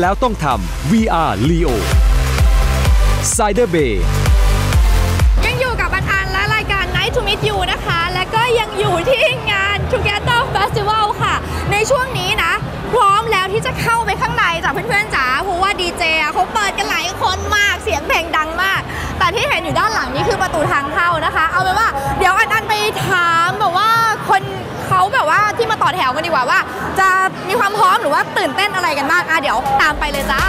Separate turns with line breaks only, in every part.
แล้วต้องทำ VR Leo Cider Bay
ยังอยู่กับอันอันและรายการ Night to Meet You นะคะ และก็ยังอยู่ที่งาน Together Festival ค่ะ ในช่วงนี้นะ พร้อมแล้วที่จะเข้าไปข้างในจากเพื่อนๆจ๋าเพราะว่าดีเจเขาเปิดกันหลายคนมากเสียงเพลงดังมาก แต่ที่เห็นอยู่ด้านหลังนี้คือประตูทางเข้านะคะ เอาเป็นว่าเดี๋ยวอันอันไปถามแบบว่าคน เขาแบบว่าที่มาต่อแถวกันดีกว่าว่า จะมีความพร้อมหรือว่าตื่นเต้นอะไรกันบ้างอะเดี๋ยวตามไปเลยจ้า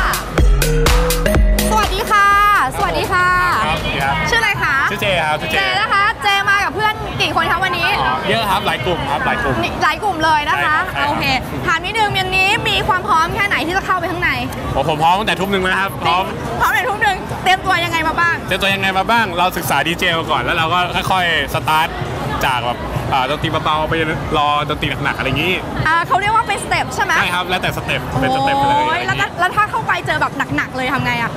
สวัสดีค่ะ สวัสดีค่ะ
ครับครับ
ชื่ออะไรคะ
ชื่อเจครับชื่อ
เจ
เจ
นะคะ เจมากับเพื่อนกี่คนคะวันนี้
เยอะครับหลายกลุ่มครับหลายกลุ่ม
นี่หลายกลุ่มเลยนะคะ
ใช่ครับ
โอเคถามนิดนึงวันนี้มีความพร้อมแค่ไหนที่จะเข้าไปข้างใน
ผมผมพร้อมตั้งแต่ทุ่มหนึ่งแล้วครับพร้อม
พร้อมในทุกหนึ่งเตรียมตัวยังไงมาบ้าง
เจอตัวยังไงมาบ้าง เราศึกษาดีเจมาก่อนแล้วเราก็ค่อยๆสตาร์ทจากแบบอ่า ดนตรีเบาๆไปรอดนตรีหนักๆอะไรอย่างนี้
อ่าเขาเรียกว่าเป็นสเต็ปใช่ไหม
ใช่ครับแล้วแต่สเต็ปเป็นสเต็ปไปเลย
โอ้ยแล้วถ้าแล้วถ้าเข้าไปเจอแบบหนักๆเลยทำไงอะ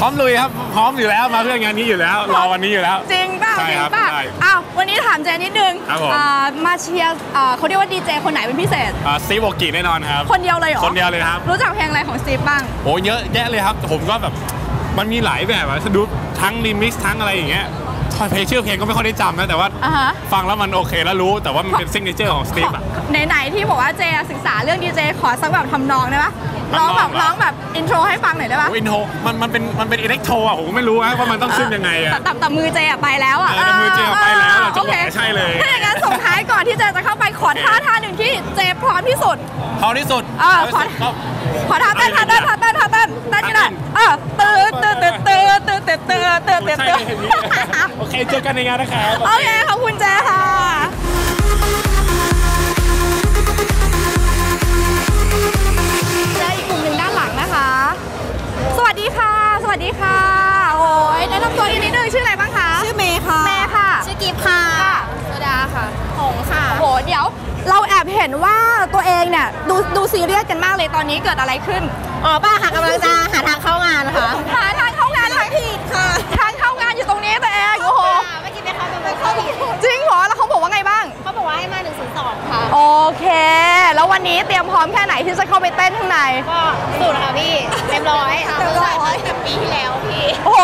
พร้อมลุยครับพร้อมอยู่แล้วมาเพื่องานนี้อยู่แล้วรอวันนี้อยู่แล้ว
จริงป่ะ
ใช่
จริง
ครับ
ป่ะ
ใช่
อ้าววันนี้ถามเจนิดนึง
ครับผม
อ่ามาเชียร์อ่าเขาเรียกว่าดีเจคนไหนเป็นพิเศษ
อ่า Steve Aoki แน่นอนครับ
คนเดียวเลยเหรอ
คนเดียวเลยครับ
รู้จักเพลงอะไรของ Steve บ้าง
โอ้เยอะแยะเลยครับ ผมก็แบบ มันมีหลายแบบอะดูทั้งรีมิกซ์ทั้งอะไรอย่างเงี้ย เพลงชื่อเพลงก็ไม่ค่อยได้จำนะแต่ว่า
อ่าฮะ
ฟังแล้วมันโอเคแล้วรู้แต่ว่ามันเป็นซิงเกิลของ Steve อะ
ไหนๆที่บอกว่าเจศึกษาเรื่องดีเจขอสักแบบทำนองได้ปะ
ทำน
ร้
อ
องงแบบ
เหรอ
ร้องแบบ intro ให้ฟังหน่อยได้ปะ
intro มันมันเป็นมันเป็น electro อะผมก็ไม่รู้นะว่ามันต้องขึ้นยังไงอะ
แต่แต่แต่มือเจอะไปแล้วอะ
เออแต่มือเจอะไปแล้วอะ
โอเค
จังหวะใช่เลย
ถ้าอย่างนั้นส่งท้ายก่อนที่เจจะเข้าไปขอท่าท่าหนึ่งที่เจพร้อมที่สุด
พอที่สุด
อ่า
พอที่สุด
ขอ
ก็
ขอท่าเต้นท่าเต้นท่าเต้นท่าเต้นเต้นก็ได้เออตื่นตื่นตื่นตื่นตื่น ตื่นตื่นตื่นตื่น
ใช่
ตื่น
เลยอย่างนี้โอเคเจอกันในงานนะครับ
โอเคขอบคุณเจค่ะเจออีกกลุ่มหนึ่งด้านหลังนะคะสวัสดีค่ะสวัสดีค่ะ โอ้ยแนะนำตัวอีกนิดนึงชื่ออะไรบ้างคะ
ชื่อเมย์ค่ะ
เมย์ค่ะ
ชื่อกิฟค่ะ
ค่ะ
โซดาค่ะ หงค่ะ
โอ้โหเดี๋ยว เราแอบเห็นว่าตัวเองเนี่ยดูดูซีเรียสกันมากเลยตอนนี้เกิดอะไรขึ้น
อ๋อป้าค่ะกำลังจะหาทางเข้างานค่ะ
หาทางเข้างานทางผิด
ค่ะ
ไปเต้นข้างใน
ก็สุดค่ะพี่เต็มร้อยเต็มร้อยแต่ปีที่แล้วพี่
โอ้โห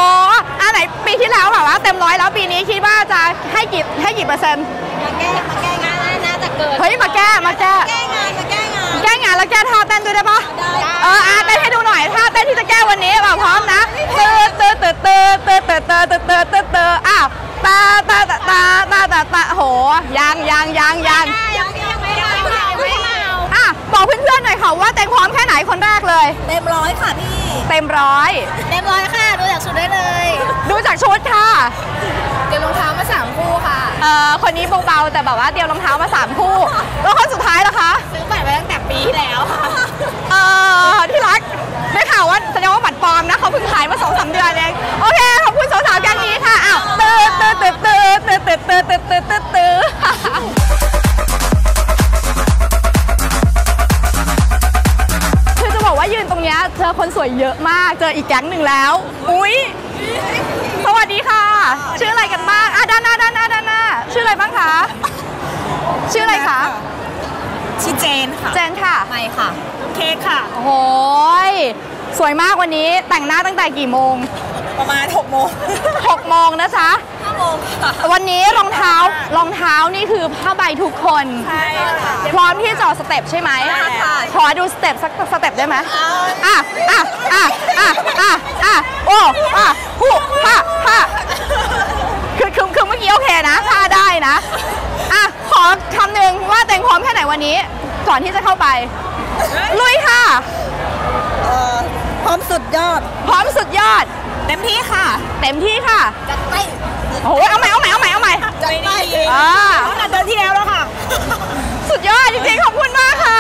อันไหนปีที่แล้วแบบว่าเต็มร้อยแล้วปีนี้คิดว่าจะให้กี่ให้กี่เปอร์เซ็นต์
มาแก้มาแก้งานน่าจะเกิน
เฮ้ยมาแก้มาแก้
แก้งานมาแก้งาน
แก้งานแล้วแก้ท่าเต้นด้วยได้ปะ
ได้
เอออะเต้นให้ดูหน่อยท่าเต้นที่จะแก้วันนี้แบบพร้อมนะตืดตืดตืดตืดตืดตืดตืดตืดตืดตืดตืดอ้าวตาตาตาตาตาตาตาโหยังยังยังยัง
ยังยังไม่ได้ค่ะยังไม่เอา
อะ บอกเพื่อนๆหน่อยค่ะว่าเต็มพร้อมแค่ไหนคนแรกเลย
เต็มร้อยค่ะพี่
เต็มร้อย
เต็มร้อยค่ะ ดูจากชุดได้เลย
ดูจากชุดค่ะ
เดี๋ยวรองเท้ามาสามคู่ค่ะ
เอ่อคนนี้เบาๆแต่แบบว่าเตรียมรองเท้ามาสามคู่ แล้วคนสุดท้ายล่ะคะ
ซื้อบัตรไปตั้งแต่ปีที่แล้วค่ะ
เอ่อที่รักได้ข่าวว่าแสดงว่าบัตรปลอมนะเขาเพิ่งขายมาสองสามเดือนเองโอเคขอบคุณสาวๆแก๊งนี้ค่ะอ้าวตืดตืดตืดตืดตืดตืดตืดตืดตืดตืด ยเยอะมาก เจออีกแก๊งหนึ่งแล้ว อุ๊ยสวัสดีค่ะ ชื่ออะไรกันบ้างอะด้านหน้าด้านหน้าด้านหน้าชื่ออะไรบ้างคะชื่ออะไรคะ
ชื่อเจนค่ะ
เจนค่ะ
ไม่ค่ะ เค้กค่ะ
โอ้โหยสวยมากวันนี้แต่งหน้าตั้งแต่กี่โมง
ประมาณ6โมง
6โมงนะจ๊ะ
5 โมงค่ะ
วันนี้รองเท้ารองเท้านี่คือผ้าใบทุกคน
ใช่ค่ะ
พร้อมที่จะออกสเต็ปใช่ไหม
ใช่ค่ะ
ขอดูสเต็ปสักสเต็ปได้ไหมอะอะอะอะอะอะโอ้อะฮู้ฮ่าฮ่าคือคือคือเมื่อกี้โอเคนะท่าได้นะอะขอคำหนึ่งว่าเต็งพร้อมแค่ไหนวันนี้ ก่อนที่จะเข้าไป ลุยค่ะ
พร้อมสุดยอด
พร้อมสุดยอด
เต็มที่ค่ะ
เต็มที่ค่ะ
จัดไป
โอ้โหเอาใหม่เอาใหม่เอาใหม่เอาใหม่
จัดไป
อ่า
ตั้งแต่เดือนที่แล้วแล้วค่ะ
สุดยอดจริงๆขอบคุณมากค่ะ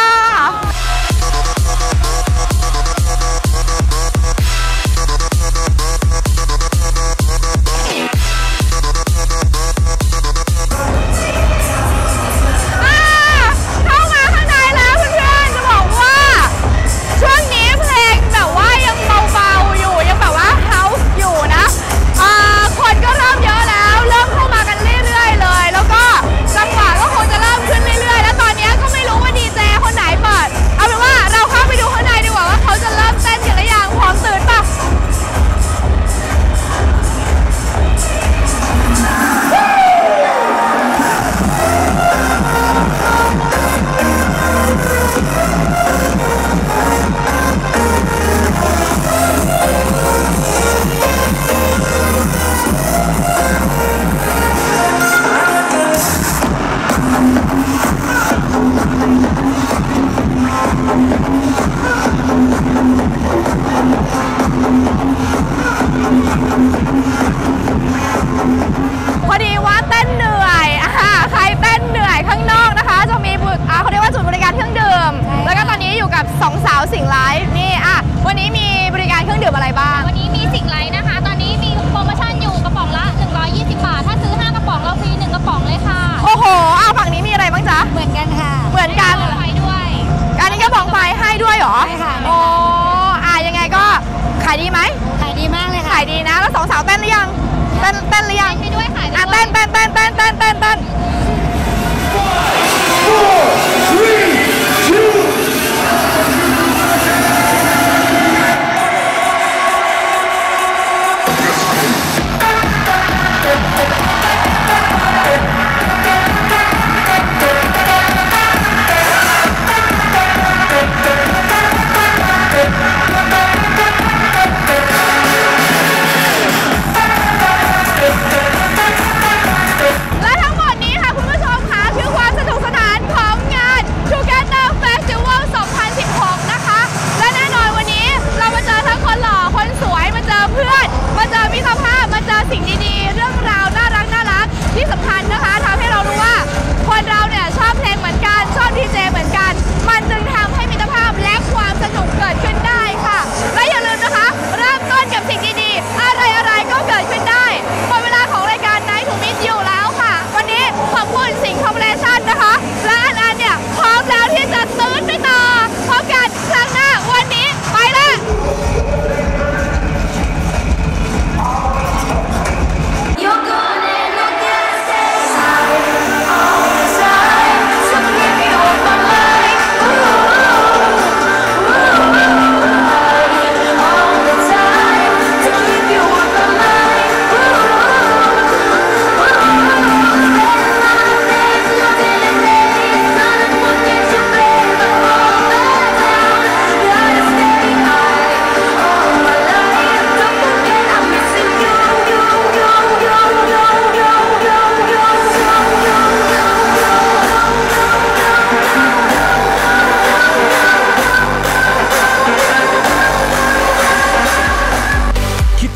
สองสาวสิงไลฟ์นี่อะวันนี้มีบริการเครื่องดื่มอะไรบ้าง วันนี้มีสิงไลฟ์นะคะ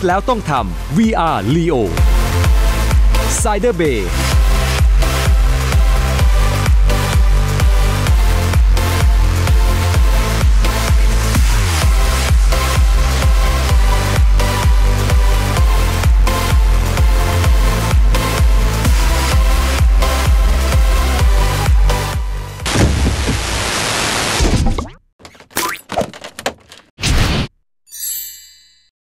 แล้วต้อง
ทำ VR Leo Cyber Bay